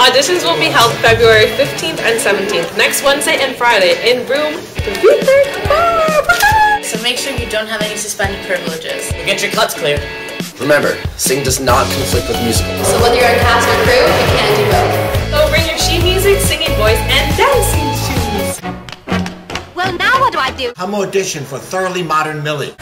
Auditions will be held February 15th and 17th, next Wednesday and Friday, in room So make sure you don't have any suspended privileges. Get your cuts cleared. Remember, sing does not conflict with musical. So whether you're a cast or crew, you can't do both. So bring your sheet music, singing voice, and dancing shoes. Well, now what do I do? Come audition for Thoroughly Modern Millie.